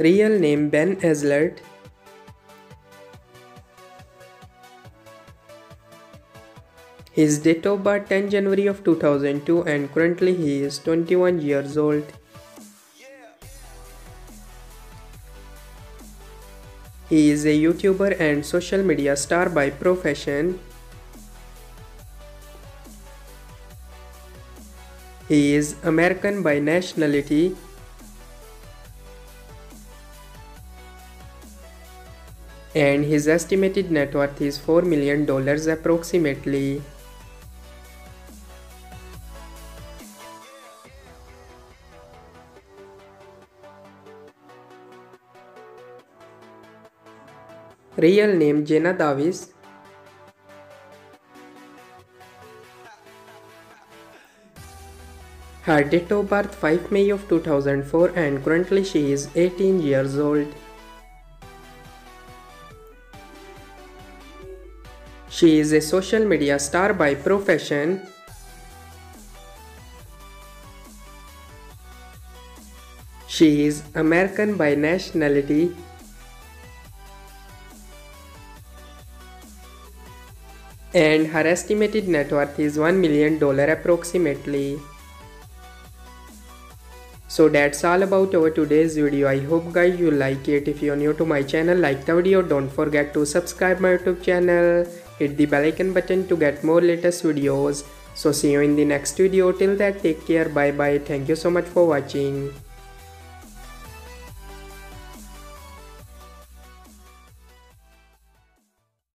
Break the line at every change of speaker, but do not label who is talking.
Real name Ben Azelart. His date of birth 10 January of 2002 and currently he is 21 years old. He is a YouTuber and social media star by profession. He is American by nationality. And his estimated net worth is $4 million approximately. Real name Jenna Davis. Her date of birth 5 May of 2004 and currently she is 18 years old. She is a social media star by profession. She is American by nationality. and her estimated net worth is $1 million approximately. So that's all about our today's video. I hope guys you like it. If you're new to my channel, like the video. Don't forget to subscribe my YouTube channel. Hit the bell icon button to get more latest videos. So see you in the next video. Till that take care. Bye bye. Thank you so much for watching.